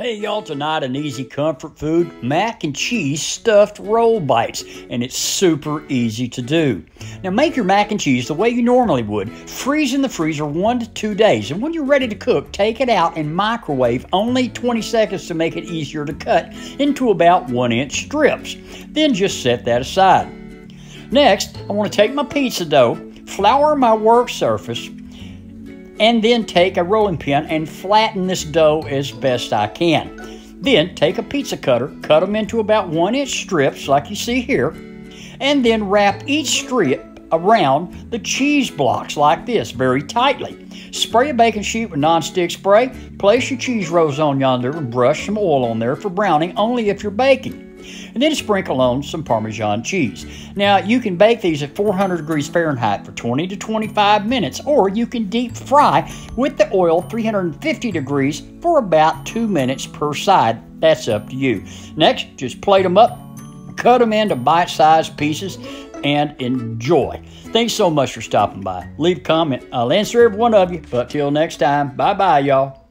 Hey y'all, tonight an easy comfort food, mac and cheese stuffed roll bites, and it's super easy to do. Now make your mac and cheese the way you normally would, freeze in the freezer one to two days, and when you're ready to cook, take it out and microwave only 20 seconds to make it easier to cut into about one inch strips. Then just set that aside. Next, I want to take my pizza dough, flour my work surface, and then take a rolling pin and flatten this dough as best I can. Then take a pizza cutter, cut them into about one inch strips like you see here, and then wrap each strip around the cheese blocks like this very tightly. Spray a baking sheet with nonstick spray, place your cheese rolls on yonder and brush some oil on there for browning only if you're baking and then sprinkle on some Parmesan cheese. Now, you can bake these at 400 degrees Fahrenheit for 20 to 25 minutes, or you can deep fry with the oil 350 degrees for about two minutes per side. That's up to you. Next, just plate them up, cut them into bite-sized pieces, and enjoy. Thanks so much for stopping by. Leave a comment. I'll answer every one of you. But till next time, bye-bye, y'all.